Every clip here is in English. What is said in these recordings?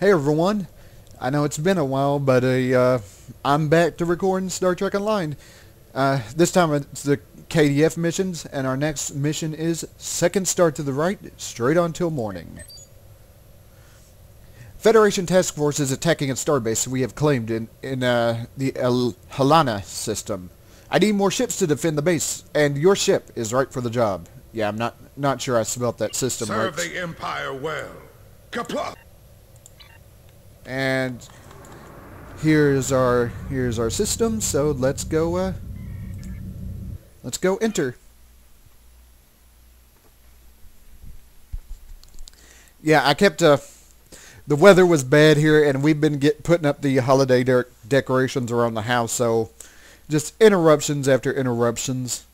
Hey everyone, I know it's been a while, but uh, uh, I'm back to recording Star Trek Online. Uh, this time it's the KDF missions, and our next mission is second star to the right, straight on till morning. Federation task force is attacking a starbase we have claimed in, in uh, the El Halana system. I need more ships to defend the base, and your ship is right for the job. Yeah, I'm not not sure I spelt that system Serve right. the Empire well. Qapla'! And here's our here's our system. So let's go. Uh, let's go enter. Yeah, I kept. Uh, the weather was bad here, and we've been get putting up the holiday de- decorations around the house. So just interruptions after interruptions.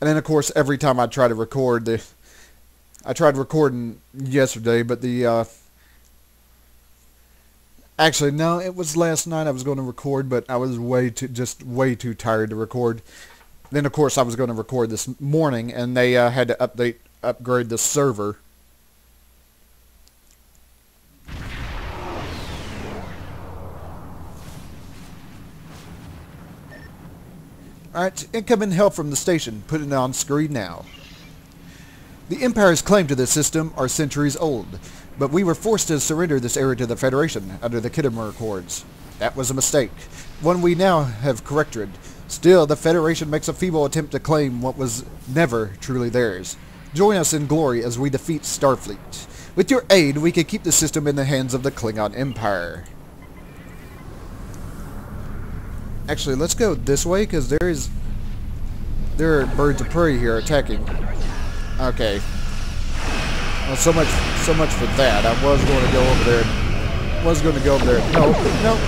And then, of course, every time I try to record, the I tried recording yesterday, but the uh, Actually, no, it was last night I was going to record, but I was way too, just way too tired to record. Then, of course, I was going to record this morning, and they uh, had to update, upgrade the server. Alright, incoming help from the station. Put it on screen now. The Empire's claim to this system are centuries old, but we were forced to surrender this area to the Federation under the Khitomer Accords. That was a mistake, one we now have corrected. Still, the Federation makes a feeble attempt to claim what was never truly theirs. Join us in glory as we defeat Starfleet. With your aid, we can keep the system in the hands of the Klingon Empire. Actually, let's go this way, because there is... There are birds of prey here attacking. Okay. Well, so much, so much for that. I was going to go over there. Was going to go over there. No, no.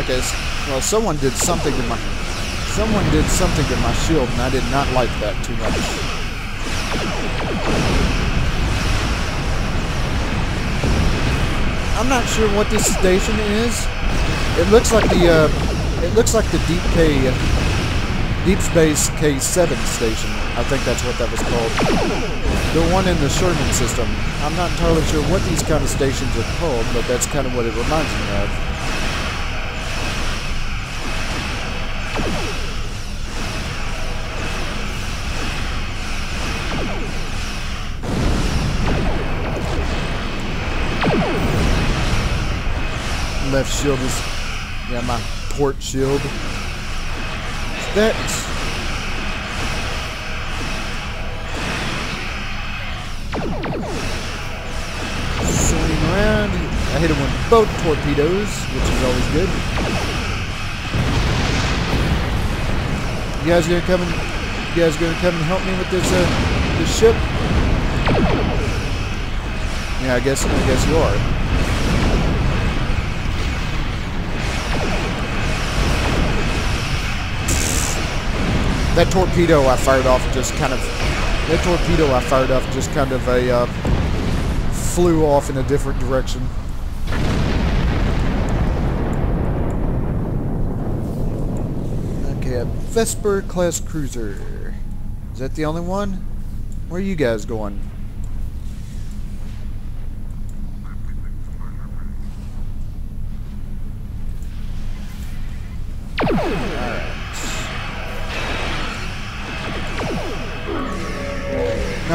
Okay. Well, someone did something to my. Someone did something to my shield, and I did not like that too much. I'm not sure what this station is. It looks like the uh, it looks like the Deep K, Deep Space K7 station. I think that's what that was called. The one in the Sherman system. I'm not entirely sure what these kind of stations are called, but that's kind of what it reminds me of. Left shield is yeah my port shield. That swing around. I hit him with both torpedoes, which is always good. You guys gonna come and you guys gonna come and help me with this uh, this ship? Yeah, I guess I guess you are. That torpedo I fired off just kind of that torpedo I fired off just kind of a uh, flew off in a different direction. Okay, a Vesper class cruiser. Is that the only one? Where are you guys going?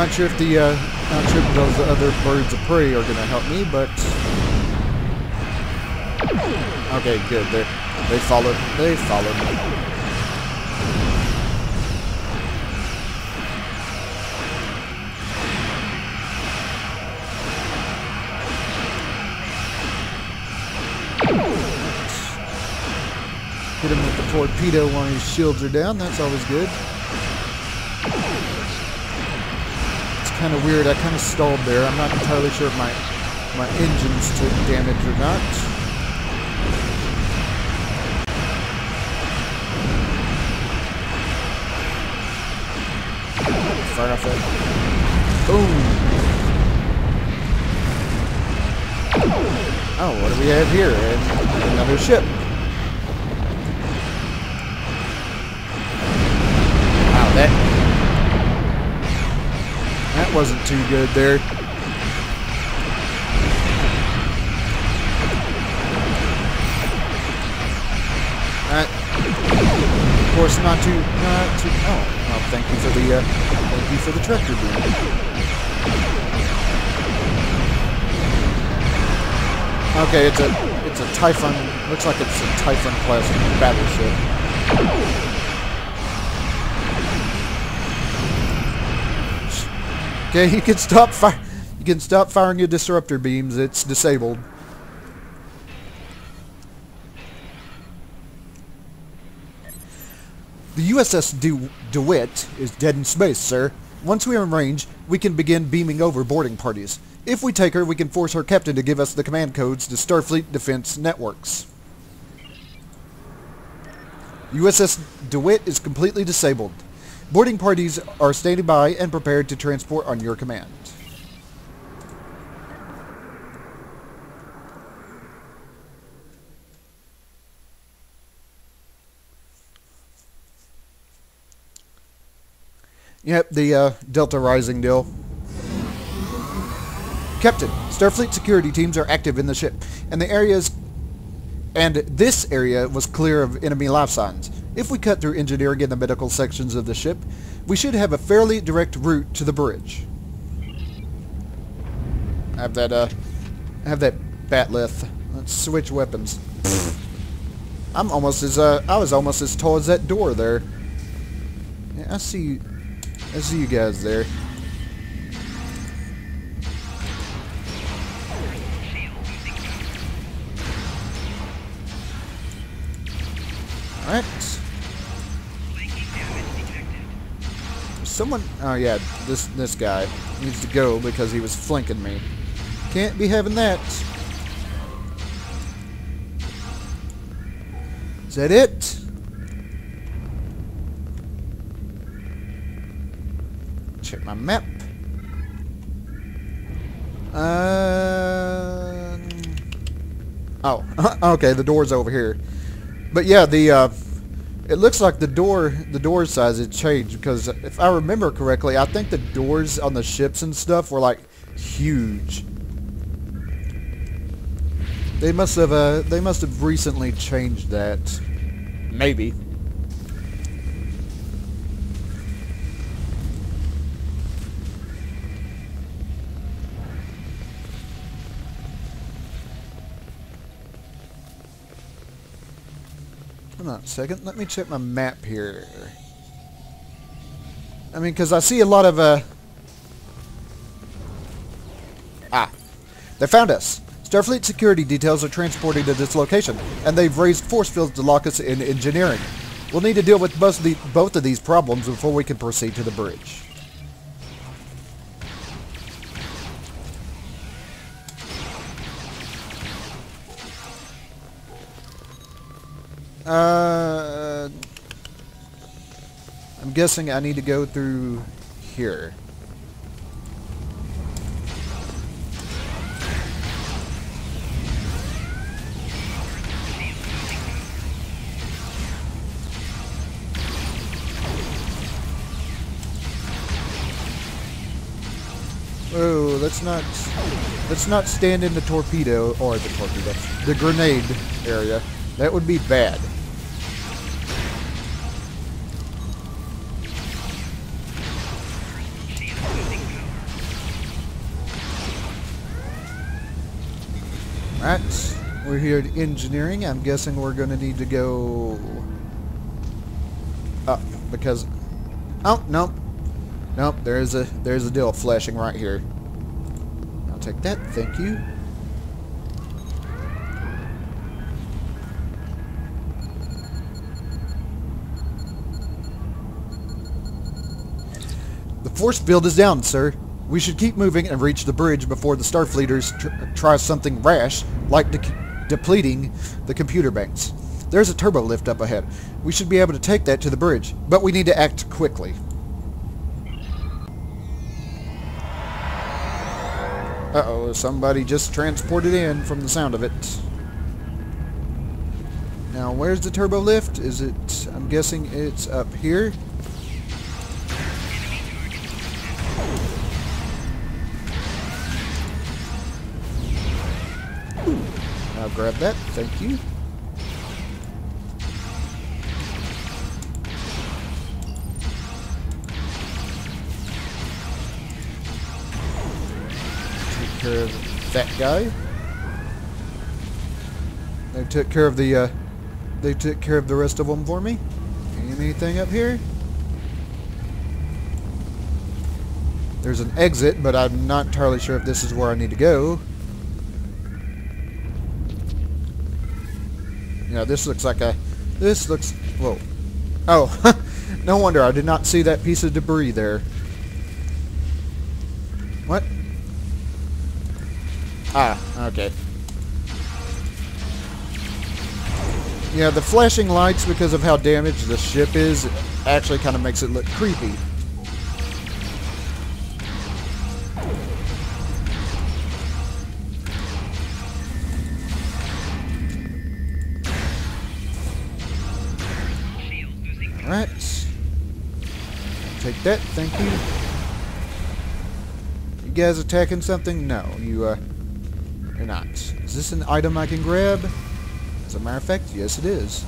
Not sure if the uh, not sure if those other birds of prey are gonna help me, but okay, good. They they followed they followed me. Hit him with the torpedo while his shields are down. That's always good. kind of weird. I kind of stalled there. I'm not entirely sure if my, my engines took damage or not. Fire off that. Boom! Oh, what do we have here? And another ship. Wow, that wasn't too good there. Alright. Of course, not too, not too. Oh, well, thank you for the, uh, thank you for the tractor beam. Okay, it's a it's a Typhon. Looks like it's a Typhon class battleship. Okay, you can stop fire. You can stop firing your disruptor beams. It's disabled. The USS De DeWitt is dead in space, sir. Once we are in range, we can begin beaming over boarding parties. If we take her, we can force her captain to give us the command codes to Starfleet Defense Networks. USS DeWitt is completely disabled. Boarding parties are standing by and prepared to transport on your command. Yep, the uh, Delta Rising deal. Captain, Starfleet security teams are active in the ship, and the areas and this area was clear of enemy life signs. If we cut through engineering and the medical sections of the ship, we should have a fairly direct route to the bridge. Have that, uh, have that bat'leth. Let's switch weapons. I'm almost as, uh, I was almost as tall as that door there. Yeah, I see, I see you guys there. Alright. Someone, oh yeah, this this guy needs to go because he was flanking me. Can't be having that. Is that it? Check my map. Uh, oh, okay, the door's over here. But yeah, the uh, it looks like the door the door size had changed because if I remember correctly, I think the doors on the ships and stuff were like huge. They must have uh, they must have recently changed that. Maybe. Hold on a second. Let me check my map here. I mean, because I see a lot of, uh... Ah. They found us. Starfleet security details are transporting to this location, and they've raised force fields to lock us in engineering. We'll need to deal with the, both of these problems before we can proceed to the bridge. Uh, I'm guessing I need to go through here. Oh, let's not let's not stand in the torpedo or the torpedo, the grenade area. That would be bad. We're here at engineering. I'm guessing we're going to need to go up because... Oh, nope. Nope, there's a, there's a deal flashing right here. I'll take that, thank you. The force field is down, sir. We should keep moving and reach the bridge before the Starfleeters tr try something rash, like de depleting the computer banks. There's a turbo lift up ahead. We should be able to take that to the bridge, but we need to act quickly. Uh-oh, somebody just transported in from the sound of it. Now, where's the turbo lift? Is it... I'm guessing it's up here. Grab that. Thank you. Take care of that guy. They took care of the, uh, they took care of the rest of them for me. Anything up here? There's an exit, but I'm not entirely sure if this is where I need to go. Yeah, this looks like a... This looks... Whoa. Oh, no wonder I did not see that piece of debris there. What? Ah, okay. Yeah, the flashing lights, because of how damaged the ship is, actually kind of makes it look creepy. Alright. Take that, thank you. You guys attacking something? No, you, uh, you're not. Is this an item I can grab? As a matter of fact, yes it is.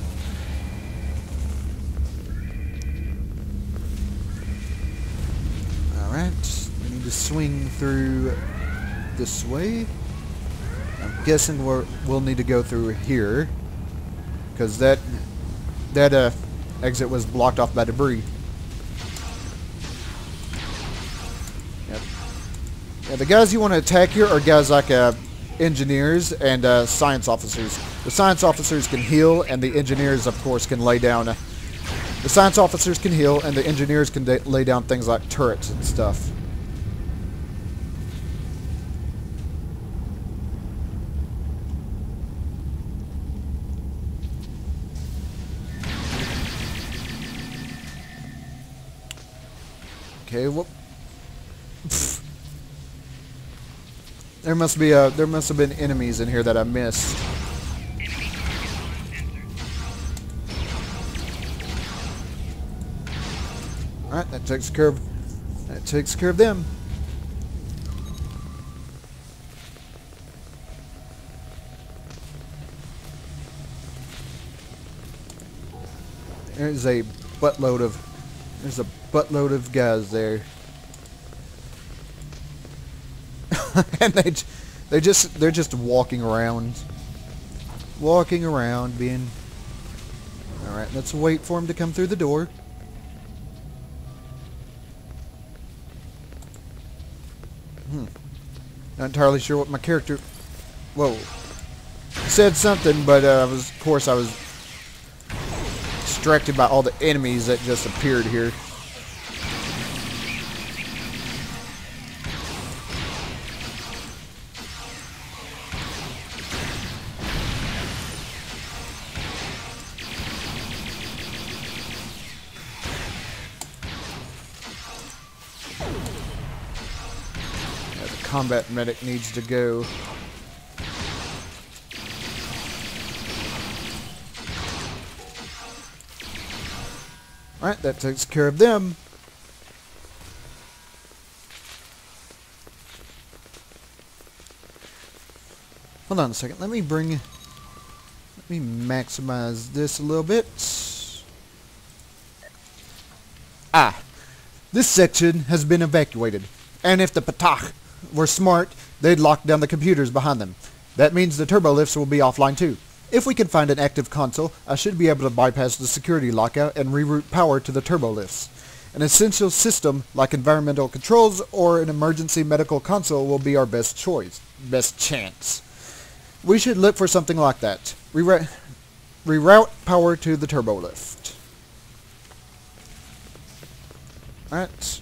Alright, we need to swing through this way. I'm guessing we're, we'll need to go through here. Because that, that, uh, exit was blocked off by debris. Yep. Yeah, the guys you want to attack here are guys like uh, engineers and uh, science officers. The science officers can heal, and the engineers, of course, can lay down... Uh, the science officers can heal, and the engineers can lay down things like turrets and stuff. Okay, well, there must be a there must have been enemies in here that I missed. All right, that takes care of that takes care of them. There's a buttload of there's a buttload of guys there. and they they just they're just walking around. Walking around being all right let's wait for him to come through the door. Hmm. Not entirely sure what my character whoa said something but uh, was of course I was distracted by all the enemies that just appeared here The combat medic needs to go. Alright, that takes care of them. Hold on a second. Let me bring... Let me maximize this a little bit. Ah. This section has been evacuated. And if the petaQ were smart, they'd lock down the computers behind them. That means the turbo lifts will be offline too. If we can find an active console, I should be able to bypass the security lockout and reroute power to the turbo lifts. An essential system like environmental controls or an emergency medical console will be our best choice, best chance. We should look for something like that. Reroute, reroute power to the turbo lift. Alright.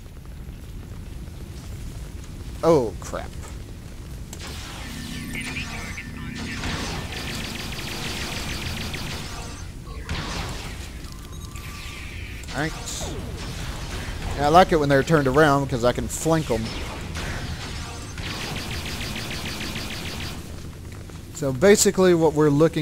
Oh, crap. Thanks. Yeah, I like it when they're turned around because I can flank them. So basically what we're looking